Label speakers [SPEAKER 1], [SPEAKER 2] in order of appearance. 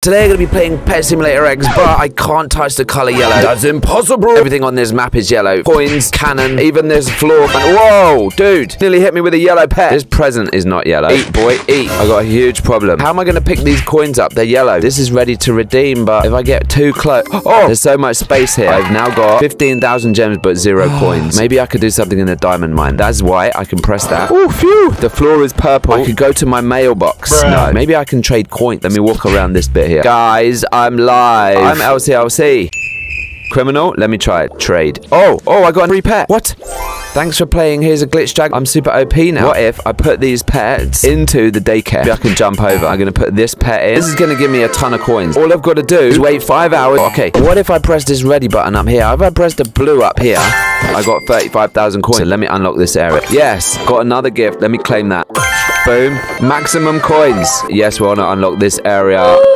[SPEAKER 1] Today I'm going to be playing Pet Simulator X, but I can't touch the color yellow. That's impossible. Everything on this map is yellow. Coins, cannon, even this floor. And whoa, dude, nearly hit me with a yellow pet. This present is not yellow. Eat, boy, eat. I got a huge problem. How am I going to pick these coins up? They're yellow. This is ready to redeem, but if I get too close... Oh, there's so much space here. I've now got 15,000 gems, but zero coins. Maybe I could do something in the diamond mine. That's why I can press that. Oh, phew. The floor is purple. I could go to my mailbox. No, maybe I can trade coins. Let me walk around this bit here. Guys, I'm live. I'm LCLC. Criminal, let me try it. Trade. Oh, oh, I got a free pet. What? Thanks for playing. Here's a glitch drag. I'm super OP now. What if I put these pets into the daycare? Maybe I can jump over. I'm going to put this pet in. This is going to give me a ton of coins. All I've got to do is wait five hours. Okay, what if I press this ready button up here? If I press the blue up here, I got 35,000 coins. So let me unlock this area. Yes, got another gift. Let me claim that. Boom. Maximum coins. Yes, we want to unlock this area.